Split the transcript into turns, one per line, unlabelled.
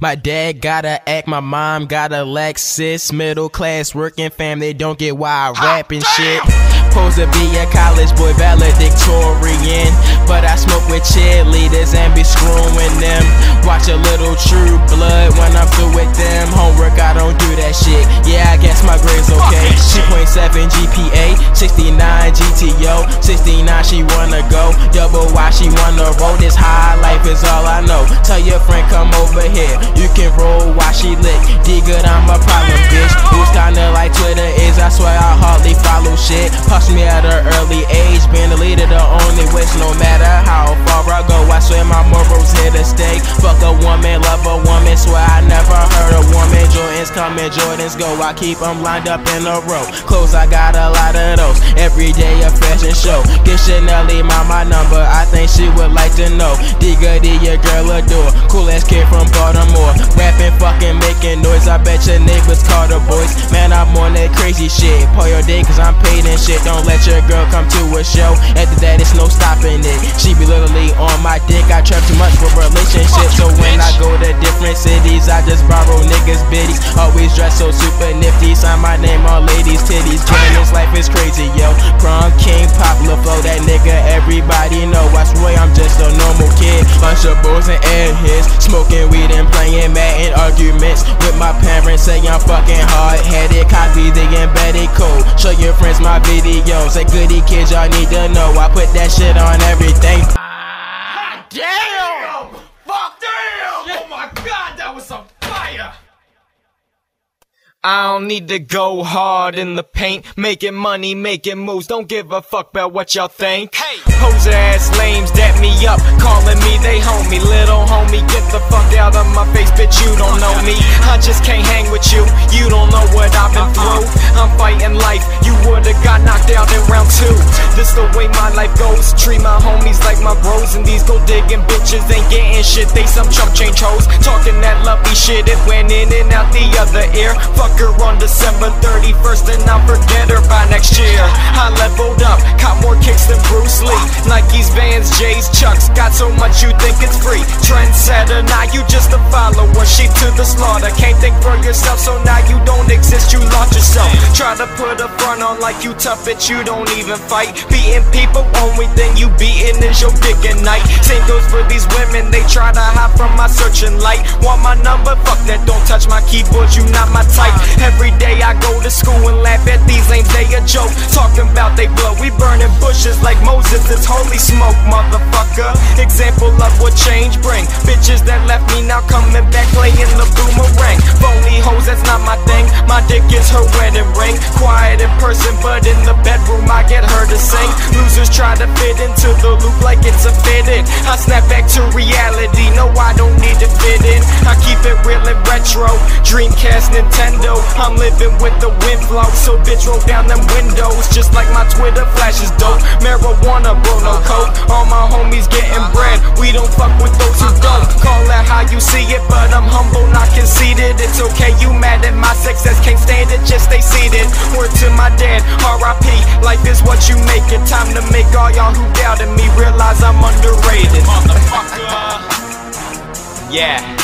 My dad got a act, my mom got a Lexus. Middle class working fam, they don't get why I rap and shit. Supposed to be a college boy, valedictorian. But I smoke with cheerleaders and be screwing them. Watch a little true blood when I'm through with them. Homework, I don't do that shit. Yeah, I guess my grades okay. 2.7 GPA, 69 GTO, 69 she wanna go. Double Y she wanna roll. This high life is all I know. Tell your friend come over here. You can roll while she lick. D good, I'm a problem, bitch. Who's kinda like Twitter is? I swear I hardly follow shit. Push me at an early age. Being the leader, the only wish. No matter how far Coming, Jordans go. I keep them lined up in a row. Clothes, I got a lot of those. Every day a fashion show. Get Chanel, my my number. I think she would like to know. D Goody, your girl adore. Cool ass kid from Baltimore. Rapping, fucking making noise. I bet your neighbors call the boys. Man, I'm on that crazy shit. Pull your day, cause I'm paid and shit. Don't let your girl come to a show. After that, it's no stopping it. She be literally on my dick. I trap too much for relationships. So when I go to different cities, I just borrow niggas' biddies. Always dress so super nifty. Sign my name on ladies' titties. Killing this life is crazy, yo. Prom King, popular flow. That nigga, everybody know. I swear I'm just a normal kid. Bunch of boys and airheads. Smoking weed and playing Madden arguments with my parents. Say I'm fucking hard headed. Copy the embedded code. Show your friends my videos. Say goody kids, y'all need to know. I put that shit on everything.
Damn! Fuck damn! Oh my god, that was a fire!
I don't need to go hard in the paint, making money, making moves. Don't give a fuck about what y'all think. Hey, poser ass lames that me up, calling me they homie. Little homie, get the fuck out of my face, bitch. You don't know me. I just can't hang with you. You don't know what I've been through. I'm fighting life. You would've got knocked out in round two. This the way my life goes. Treat my homies like my bros, and these go digging bitches ain't getting shit. They some chump change hoes, talking that lovely shit. It went in and out the other ear. Fuck her on December 31st, and I'll forget her by next year. I leveled up, caught more kicks than Bruce Lee. Nikes, Vans, J's, Chucks, got so much you think it's free. Trendsetter, now you just a follower. Sheep to the slaughter. Can't think for yourself, so now you don't exist. You lost yourself. Try to put a front on like you tough, bitch. You don't even fight. Beating people, only thing you beating is your dick at night. Same goes for these women, they try to hide from my searching light. Want my number? Fuck that, don't touch my keyboard, you not my type. Every day I go to school and laugh at these lames, they a joke. Talking about they blow, we burning bushes like Moses, it's holy smoke, motherfucker. Example of what change bring. Bitches that left me now coming back, playing the boomerang. Phony hoes, that's not my thing. My dick is her wedding ring. Quiet in person, but in the bedroom I get her to sing. Losers try to fit into the loop like it's a fitted. I snap back to reality, no I don't need to fit in. I keep retro. Dreamcast, Nintendo. I'm living with the wind flow, so bitch roll down them windows. Just like my Twitter flashes dope. Marijuana, bro, no coke. All my homies getting bread. We don't fuck with those who don't. Call that how you see it, but I'm humble, not conceited. It's okay, you mad at my success, can't stand it, just stay seated. Word to my dad, RIP. Life is what you make it. Time to make all y'all who doubted me realize I'm underrated. Yeah.